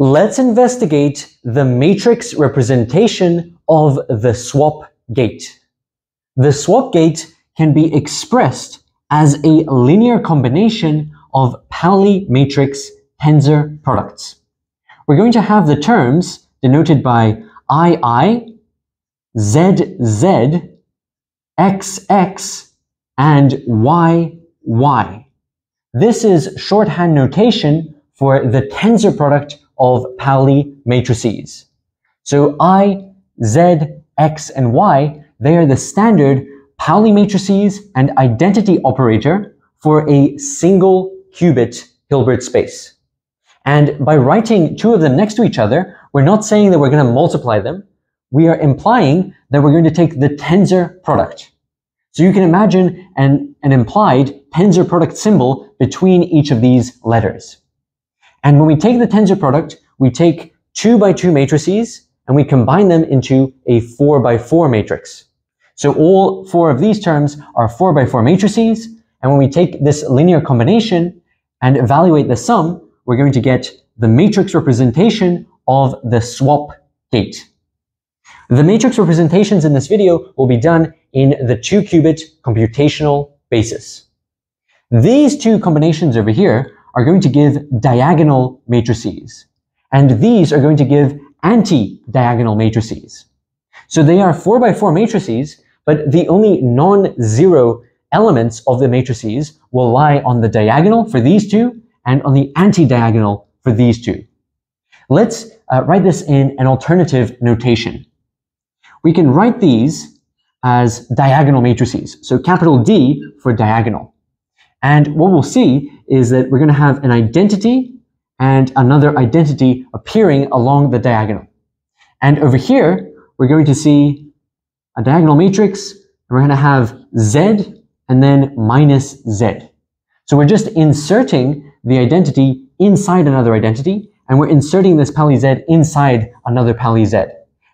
Let's investigate the matrix representation of the swap gate. The swap gate can be expressed as a linear combination of Pauli matrix tensor products. We're going to have the terms denoted by II, ZZ, XX, and YY. This is shorthand notation for the tensor product of Pauli matrices. So I, Z, X, and Y, they are the standard Pauli matrices and identity operator for a single qubit Hilbert space. And by writing two of them next to each other, we're not saying that we're going to multiply them. We are implying that we're going to take the tensor product. So you can imagine an, an implied tensor product symbol between each of these letters. And when we take the tensor product, we take two by two matrices and we combine them into a four by four matrix. So all four of these terms are four by four matrices. And when we take this linear combination and evaluate the sum, we're going to get the matrix representation of the swap gate. The matrix representations in this video will be done in the two qubit computational basis. These two combinations over here are going to give diagonal matrices. And these are going to give anti-diagonal matrices. So they are 4 by 4 matrices, but the only non-zero elements of the matrices will lie on the diagonal for these two and on the anti-diagonal for these two. Let's uh, write this in an alternative notation. We can write these as diagonal matrices. So capital D for diagonal. And what we'll see is that we're going to have an identity and another identity appearing along the diagonal. And over here, we're going to see a diagonal matrix, and we're going to have Z and then minus Z. So we're just inserting the identity inside another identity, and we're inserting this Pauli Z inside another Pauli Z.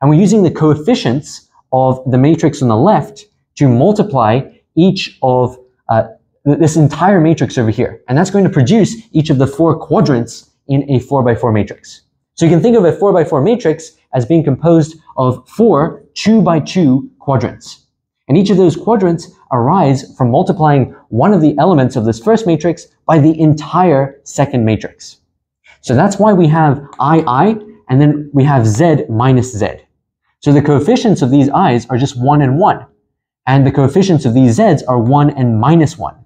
And we're using the coefficients of the matrix on the left to multiply each of uh, this entire matrix over here. And that's going to produce each of the four quadrants in a 4 by 4 matrix. So you can think of a 4 by 4 matrix as being composed of four 2 by 2 quadrants. And each of those quadrants arise from multiplying one of the elements of this first matrix by the entire second matrix. So that's why we have II, and then we have Z minus Z. So the coefficients of these i's are just 1 and 1. And the coefficients of these z's are 1 and minus 1.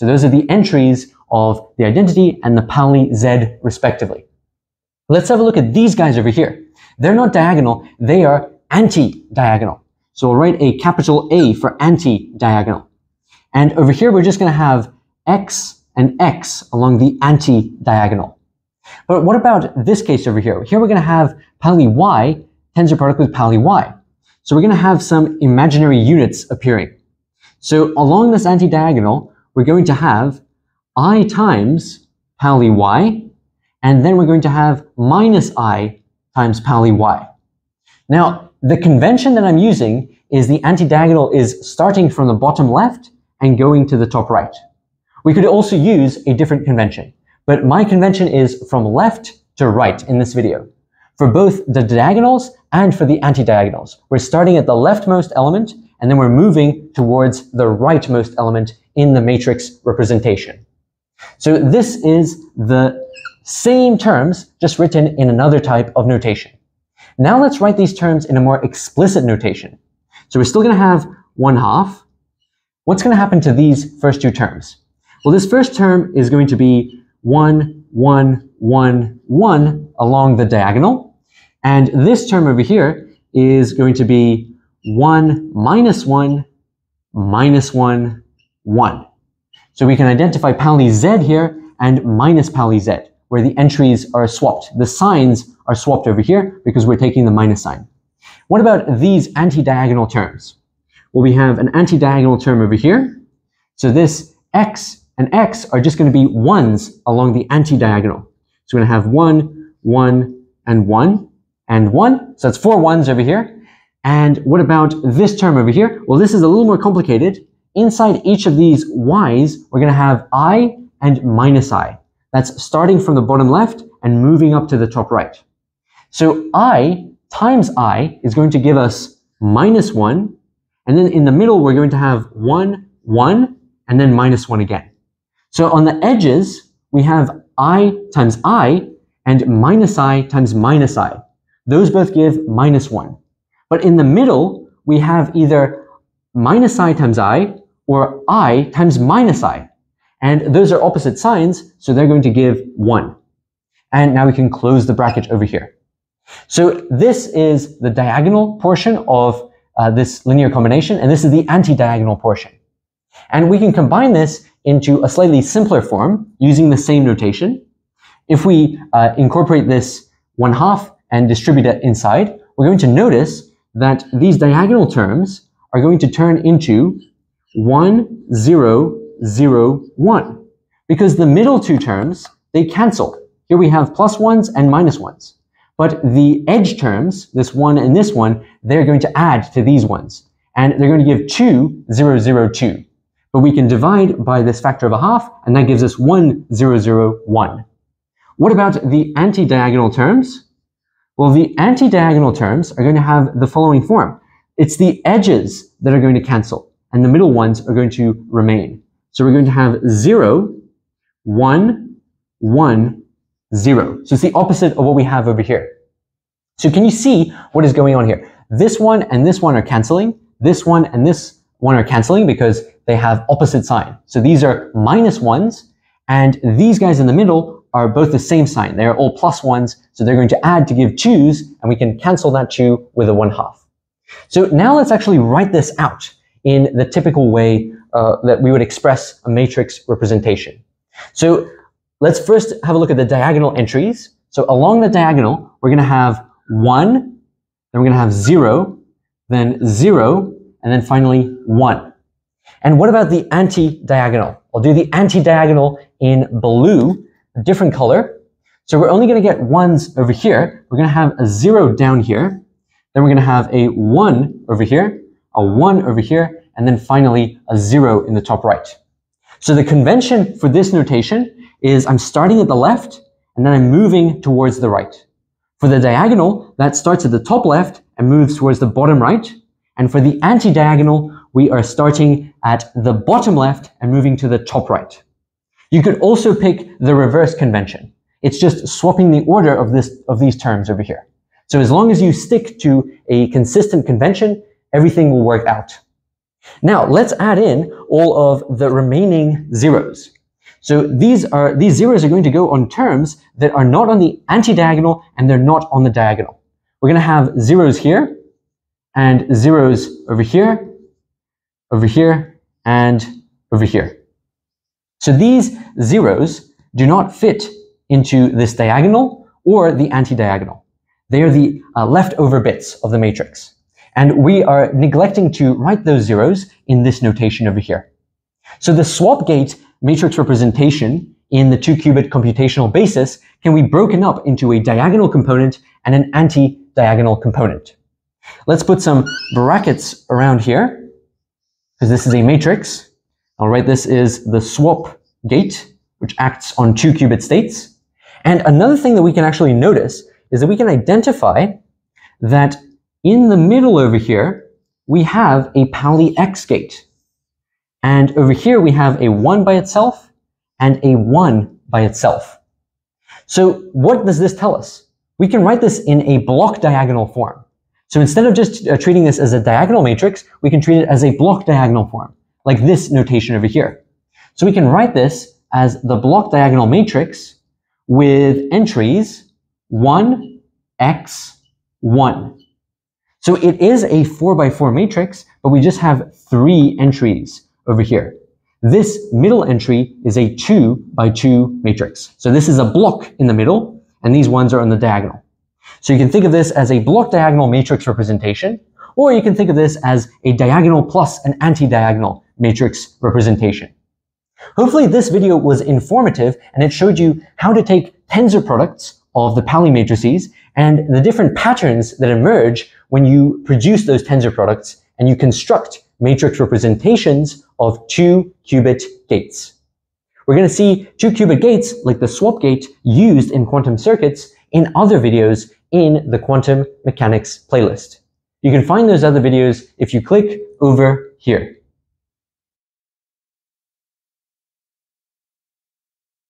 So those are the entries of the identity and the Pauli Z respectively. Let's have a look at these guys over here. They're not diagonal, they are anti-diagonal. So we'll write a capital A for anti-diagonal. And over here, we're just going to have X and X along the anti-diagonal. But what about this case over here? Here we're going to have Pauli Y, tensor product with Pauli Y. So we're going to have some imaginary units appearing. So along this anti-diagonal, we're going to have i times Pauli y, and then we're going to have minus i times Pauli y. Now, the convention that I'm using is the anti-diagonal is starting from the bottom left and going to the top right. We could also use a different convention, but my convention is from left to right in this video. For both the diagonals and for the anti-diagonals, we're starting at the leftmost element and then we're moving towards the rightmost element in the matrix representation. So this is the same terms, just written in another type of notation. Now let's write these terms in a more explicit notation. So we're still going to have 1 half. What's going to happen to these first two terms? Well, this first term is going to be 1, 1, 1, 1 along the diagonal. And this term over here is going to be 1 minus 1 minus 1, 1. So we can identify Pauli Z here and minus Pauli Z, where the entries are swapped. The signs are swapped over here because we're taking the minus sign. What about these anti-diagonal terms? Well, we have an anti-diagonal term over here. So this x and x are just going to be ones along the anti-diagonal. So we're going to have 1, 1, and 1, and 1. So that's four ones over here. And what about this term over here? Well, this is a little more complicated inside each of these y's, we're going to have i and minus i. That's starting from the bottom left and moving up to the top right. So i times i is going to give us minus 1, and then in the middle we're going to have 1, 1, and then minus 1 again. So on the edges, we have i times i and minus i times minus i. Those both give minus 1. But in the middle, we have either minus i times i or i times minus i. And those are opposite signs, so they're going to give 1. And now we can close the bracket over here. So this is the diagonal portion of uh, this linear combination, and this is the anti-diagonal portion. And we can combine this into a slightly simpler form using the same notation. If we uh, incorporate this 1 half and distribute it inside, we're going to notice that these diagonal terms are going to turn into 1, 0, 0, 1. Because the middle two terms, they cancel. Here we have plus ones and minus ones. But the edge terms, this one and this one, they're going to add to these ones. And they're going to give 2, 0, 0, 2. But we can divide by this factor of a half, and that gives us 1, 0, 0, 1. What about the anti-diagonal terms? Well, the anti-diagonal terms are going to have the following form. It's the edges that are going to cancel, and the middle ones are going to remain. So we're going to have 0, 1, 1, 0. So it's the opposite of what we have over here. So can you see what is going on here? This one and this one are canceling. This one and this one are canceling because they have opposite sign. So these are minus ones, and these guys in the middle are both the same sign. They're all plus ones, so they're going to add to give twos, and we can cancel that two with a one half. So now let's actually write this out in the typical way uh, that we would express a matrix representation. So let's first have a look at the diagonal entries. So along the diagonal, we're going to have 1, then we're going to have 0, then 0, and then finally 1. And what about the anti-diagonal? I'll do the anti-diagonal in blue, a different color. So we're only going to get ones over here. We're going to have a 0 down here. Then we're going to have a 1 over here, a 1 over here, and then finally a 0 in the top right. So the convention for this notation is I'm starting at the left, and then I'm moving towards the right. For the diagonal, that starts at the top left and moves towards the bottom right. And for the anti-diagonal, we are starting at the bottom left and moving to the top right. You could also pick the reverse convention. It's just swapping the order of, this, of these terms over here. So as long as you stick to a consistent convention, everything will work out. Now, let's add in all of the remaining zeros. So these are these zeros are going to go on terms that are not on the anti-diagonal and they're not on the diagonal. We're going to have zeros here and zeros over here, over here, and over here. So these zeros do not fit into this diagonal or the anti-diagonal. They are the uh, leftover bits of the matrix. And we are neglecting to write those zeros in this notation over here. So the swap gate matrix representation in the two-qubit computational basis can be broken up into a diagonal component and an anti-diagonal component. Let's put some brackets around here, because this is a matrix. All right, this is the swap gate, which acts on two qubit states. And another thing that we can actually notice is that we can identify that in the middle over here, we have a Pauli X gate. And over here, we have a 1 by itself and a 1 by itself. So what does this tell us? We can write this in a block diagonal form. So instead of just uh, treating this as a diagonal matrix, we can treat it as a block diagonal form, like this notation over here. So we can write this as the block diagonal matrix with entries 1, x, 1. So it is a 4 by 4 matrix, but we just have three entries over here. This middle entry is a 2 by 2 matrix. So this is a block in the middle, and these ones are on the diagonal. So you can think of this as a block diagonal matrix representation, or you can think of this as a diagonal plus an anti-diagonal matrix representation. Hopefully this video was informative and it showed you how to take tensor products of the Pauli matrices and the different patterns that emerge when you produce those tensor products and you construct matrix representations of two qubit gates. We're going to see two qubit gates like the swap gate used in quantum circuits in other videos in the quantum mechanics playlist. You can find those other videos if you click over here.